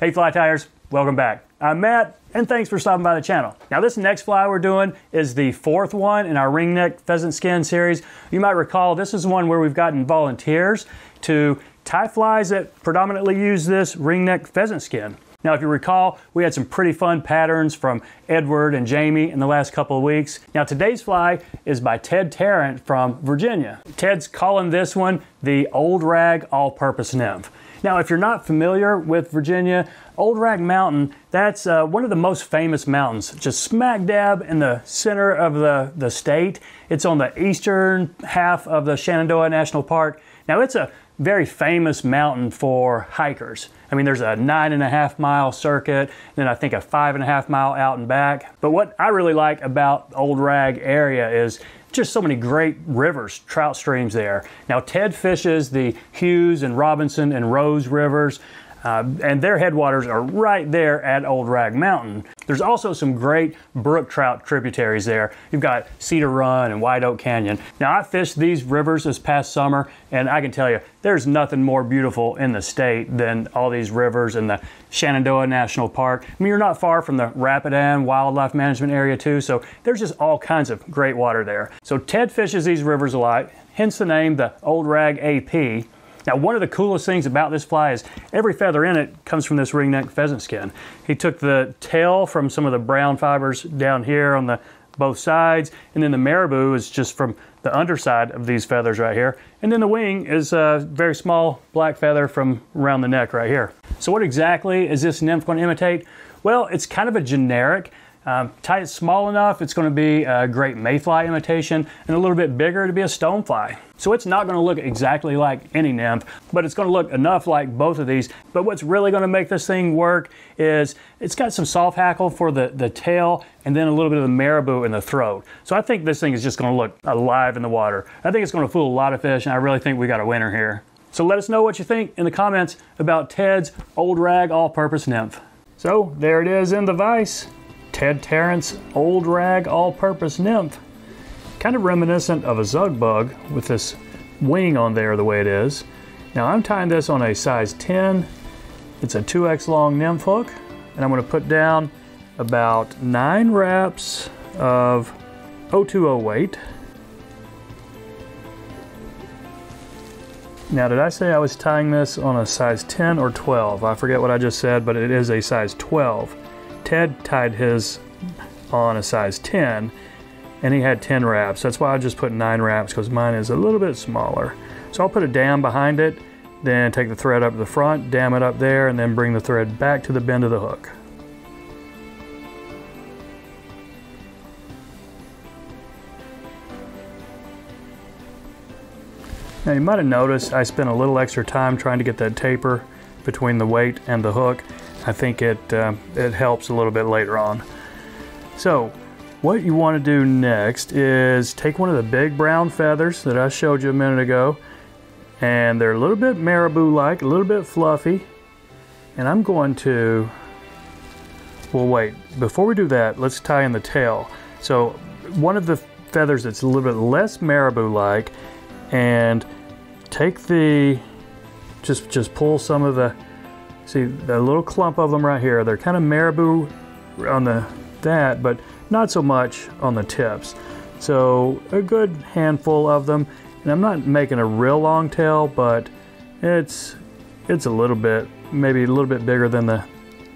Hey Fly Tyers, welcome back. I'm Matt, and thanks for stopping by the channel. Now this next fly we're doing is the fourth one in our ringneck pheasant skin series. You might recall this is one where we've gotten volunteers to tie flies that predominantly use this ringneck pheasant skin. Now, if you recall, we had some pretty fun patterns from Edward and Jamie in the last couple of weeks. Now, today's fly is by Ted Tarrant from Virginia. Ted's calling this one the Old Rag All-Purpose Nymph. Now, if you're not familiar with Virginia, Old Rag Mountain, that's uh, one of the most famous mountains, just smack dab in the center of the, the state. It's on the eastern half of the Shenandoah National Park. Now, it's a very famous mountain for hikers. I mean, there's a nine and a half mile circuit, then I think a five and a half mile out and back. But what I really like about Old Rag area is just so many great rivers, trout streams there. Now, Ted fishes the Hughes and Robinson and Rose rivers. Uh, and their headwaters are right there at Old Rag Mountain. There's also some great brook trout tributaries there. You've got Cedar Run and White Oak Canyon. Now, I fished these rivers this past summer, and I can tell you, there's nothing more beautiful in the state than all these rivers and the Shenandoah National Park. I mean, you're not far from the Rapidan Wildlife Management Area, too, so there's just all kinds of great water there. So, Ted fishes these rivers a lot, hence the name the Old Rag AP. Now, one of the coolest things about this fly is every feather in it comes from this ringneck pheasant skin. He took the tail from some of the brown fibers down here on the both sides, and then the marabou is just from the underside of these feathers right here. And then the wing is a very small black feather from around the neck right here. So what exactly is this nymph going to imitate? Well, it's kind of a generic. Um, tie it small enough, it's going to be a great mayfly imitation, and a little bit bigger to be a stonefly. So it's not going to look exactly like any nymph, but it's going to look enough like both of these. But what's really going to make this thing work is it's got some soft hackle for the, the tail and then a little bit of the marabou in the throat. So I think this thing is just going to look alive in the water. I think it's going to fool a lot of fish, and I really think we got a winner here. So let us know what you think in the comments about Ted's Old Rag All-Purpose Nymph. So there it is in the vise. Ted Tarrant's Old Rag All-Purpose Nymph. Kind of reminiscent of a zug bug with this wing on there the way it is. Now I'm tying this on a size 10. It's a 2x long nymph hook and I'm going to put down about 9 wraps of 020 weight. Now did I say I was tying this on a size 10 or 12? I forget what I just said, but it is a size 12. Ted tied his on a size 10 and he had 10 wraps. That's why I just put 9 wraps because mine is a little bit smaller. So I'll put a dam behind it, then take the thread up to the front, dam it up there, and then bring the thread back to the bend of the hook. Now you might have noticed I spent a little extra time trying to get that taper between the weight and the hook. I think it, uh, it helps a little bit later on. So what you want to do next is take one of the big brown feathers that I showed you a minute ago and they're a little bit marabou-like, a little bit fluffy and I'm going to, well wait, before we do that, let's tie in the tail. So one of the feathers that's a little bit less marabou-like and take the, just, just pull some of the See the little clump of them right here. They're kind of marabou on the that, but not so much on the tips. So a good handful of them. And I'm not making a real long tail, but it's it's a little bit, maybe a little bit bigger than the,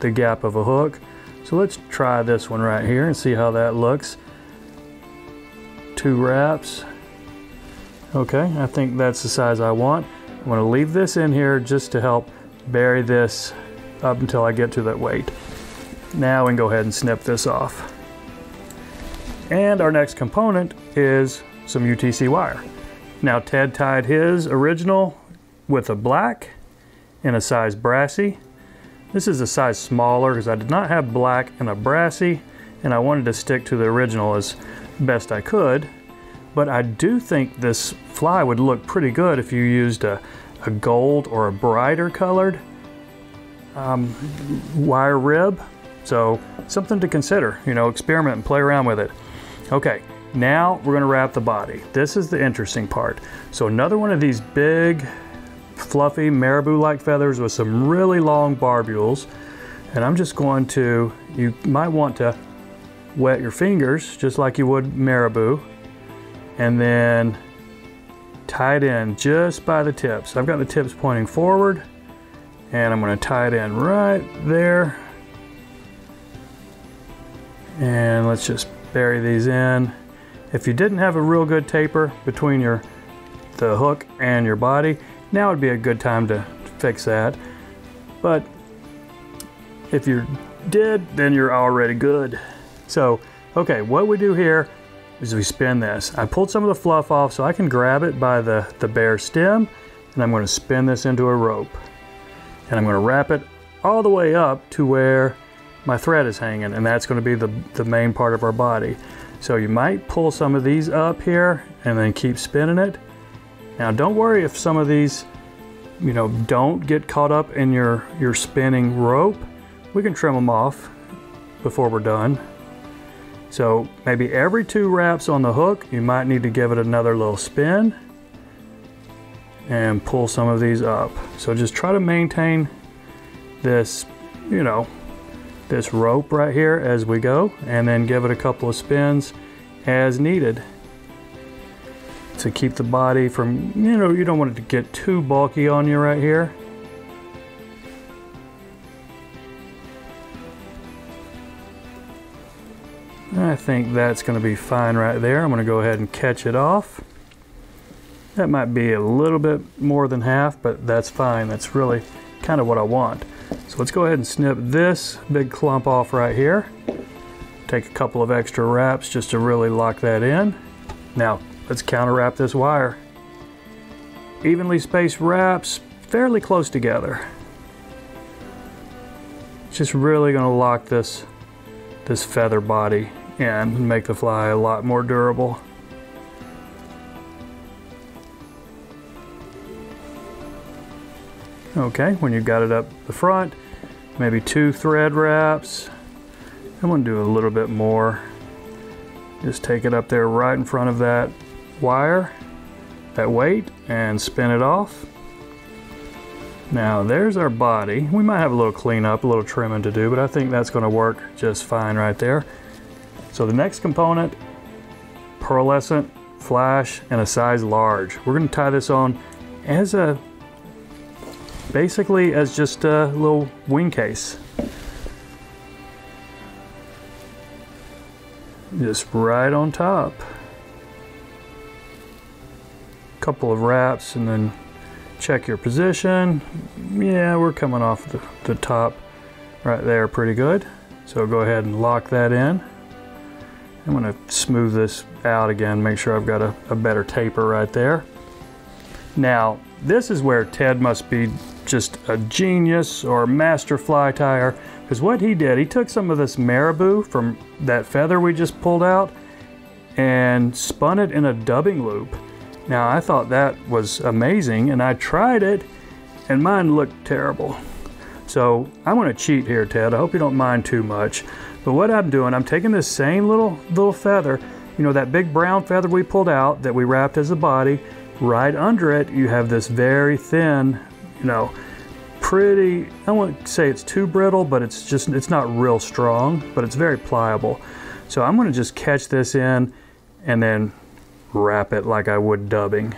the gap of a hook. So let's try this one right here and see how that looks. Two wraps. Okay, I think that's the size I want. I'm gonna leave this in here just to help bury this up until I get to that weight. Now we can go ahead and snip this off. And our next component is some UTC wire. Now Ted tied his original with a black and a size Brassie. This is a size smaller because I did not have black and a Brassie and I wanted to stick to the original as best I could. But I do think this fly would look pretty good if you used a a gold or a brighter colored um, wire rib. So something to consider, you know, experiment and play around with it. Okay, now we're gonna wrap the body. This is the interesting part. So another one of these big fluffy marabou-like feathers with some really long barbules. And I'm just going to, you might want to wet your fingers just like you would marabou and then tie it in just by the tips. I've got the tips pointing forward and I'm going to tie it in right there. And let's just bury these in. If you didn't have a real good taper between your the hook and your body, now would be a good time to fix that. But if you did, then you're already good. So, okay, what we do here is we spin this. I pulled some of the fluff off so I can grab it by the, the bare stem and I'm going to spin this into a rope. And I'm going to wrap it all the way up to where my thread is hanging and that's going to be the, the main part of our body. So you might pull some of these up here and then keep spinning it. Now don't worry if some of these, you know, don't get caught up in your, your spinning rope. We can trim them off before we're done. So maybe every two wraps on the hook, you might need to give it another little spin and pull some of these up. So just try to maintain this, you know, this rope right here as we go and then give it a couple of spins as needed to keep the body from, you know, you don't want it to get too bulky on you right here. Think that's going to be fine right there. I'm going to go ahead and catch it off. That might be a little bit more than half, but that's fine. That's really kind of what I want. So let's go ahead and snip this big clump off right here. Take a couple of extra wraps just to really lock that in. Now, let's counter wrap this wire. Evenly spaced wraps, fairly close together. Just really gonna lock this, this feather body and make the fly a lot more durable. Okay, when you've got it up the front, maybe two thread wraps. I'm gonna do a little bit more. Just take it up there right in front of that wire, that weight, and spin it off. Now there's our body. We might have a little cleanup, a little trimming to do, but I think that's gonna work just fine right there. So the next component, pearlescent, flash, and a size large. We're gonna tie this on as a basically as just a little wing case. Just right on top. A couple of wraps and then check your position. Yeah, we're coming off the, the top right there pretty good. So go ahead and lock that in. I'm gonna smooth this out again, make sure I've got a, a better taper right there. Now, this is where Ted must be just a genius or master fly tyer because what he did, he took some of this marabou from that feather we just pulled out and spun it in a dubbing loop. Now I thought that was amazing and I tried it and mine looked terrible. So I'm gonna cheat here, Ted. I hope you don't mind too much. But what I'm doing, I'm taking this same little little feather, you know, that big brown feather we pulled out that we wrapped as a body, right under it you have this very thin you know, pretty, I won't say it's too brittle, but it's just, it's not real strong, but it's very pliable. So I'm gonna just catch this in and then wrap it like I would dubbing.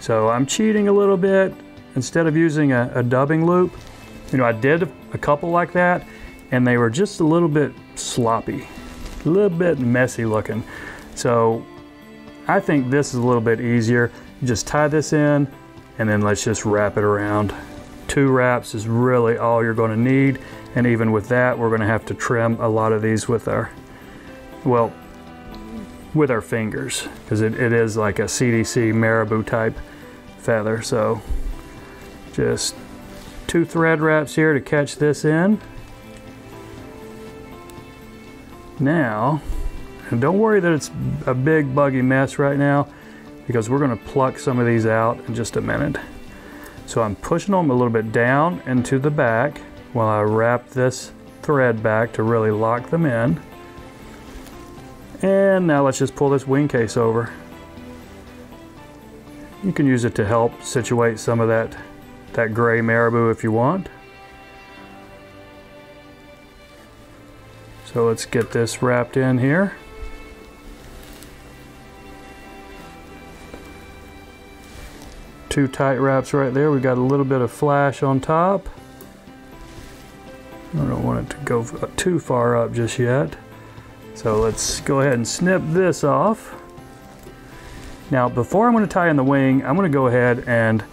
So I'm cheating a little bit. Instead of using a, a dubbing loop, you know, I did a couple like that and they were just a little bit sloppy, a little bit messy looking. So I think this is a little bit easier. You just tie this in, and then let's just wrap it around. Two wraps is really all you're going to need and even with that we're going to have to trim a lot of these with our well with our fingers because it, it is like a CDC marabou type feather so just two thread wraps here to catch this in now and don't worry that it's a big buggy mess right now because we're going to pluck some of these out in just a minute. So I'm pushing them a little bit down into the back while I wrap this thread back to really lock them in. And now let's just pull this wing case over. You can use it to help situate some of that that gray marabou if you want. So let's get this wrapped in here. Two tight wraps right there. We got a little bit of flash on top. I don't want it to go uh, too far up just yet. So let's go ahead and snip this off. Now before I'm going to tie in the wing, I'm going to go ahead and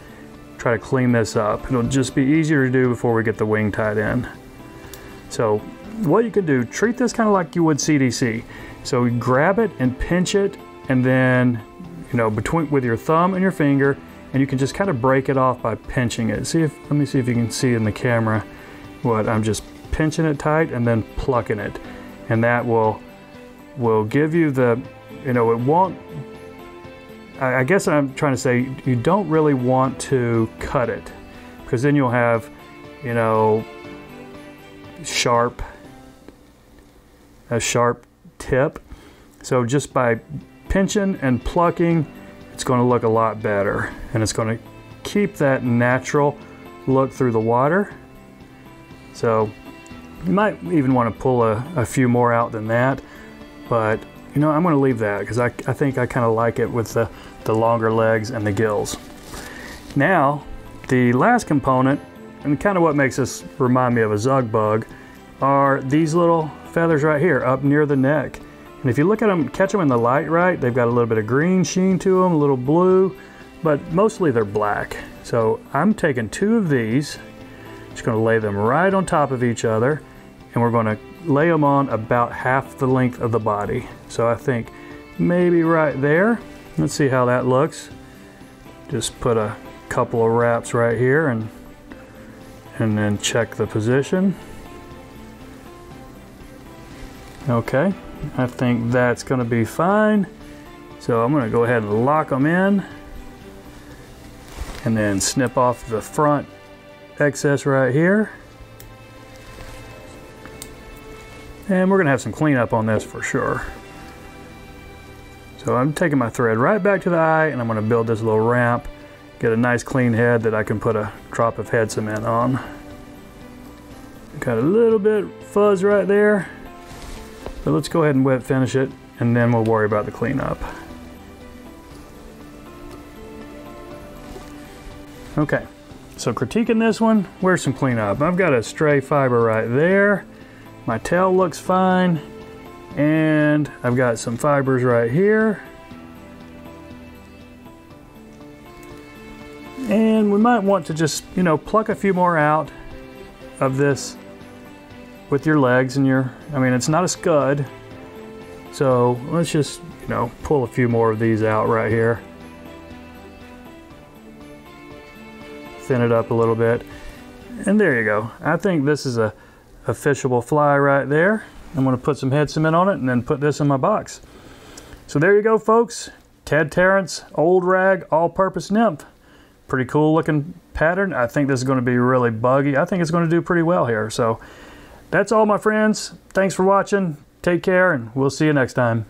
try to clean this up. It'll just be easier to do before we get the wing tied in. So what you can do, treat this kind of like you would CDC. So you grab it and pinch it and then, you know, between with your thumb and your finger, and you can just kind of break it off by pinching it. See if, let me see if you can see in the camera what I'm just pinching it tight and then plucking it. And that will, will give you the, you know, it won't, I, guess I'm trying to say you don't really want to cut it because then you'll have, you know, sharp a sharp tip. So just by pinching and plucking, it's going to look a lot better. And it's going to keep that natural look through the water. So you might even want to pull a, a few more out than that. But you know, I'm going to leave that because I, I think I kind of like it with the, the longer legs and the gills. Now, the last component, and kind of what makes this remind me of a zug bug, are these little feathers right here up near the neck. And if you look at them, catch them in the light right, they've got a little bit of green sheen to them, a little blue, but mostly they're black. So I'm taking two of these, just gonna lay them right on top of each other, and we're gonna lay them on about half the length of the body. So I think maybe right there. Let's see how that looks. Just put a couple of wraps right here and and then check the position. Okay, I think that's going to be fine. So I'm going to go ahead and lock them in and then snip off the front excess right here. And we're to have some cleanup on this for sure. So I'm taking my thread right back to the eye and I'm to build this little ramp, get a nice clean head that I can put a drop of head cement on. Got a little bit fuzz right there. But let's go ahead and wet finish it and then we'll worry about the cleanup. Okay, so critiquing this one, where's some cleanup? I've got a stray fiber right there. My tail looks fine. And I've got some fibers right here. And we might want to just, you know, pluck a few more out of this with your legs and your, I mean, it's not a scud. So let's just, you know, pull a few more of these out right here. Thin it up a little bit. And there you go. I think this is a, a fishable fly right there. I'm gonna put some head cement on it and then put this in my box. So there you go, folks. Ted Tarrant's, Old Rag All-Purpose Nymph. Pretty cool looking pattern. I think this is gonna be really buggy. I think it's gonna do pretty well here. So that's all, my friends. Thanks for watching. Take care, and we'll see you next time.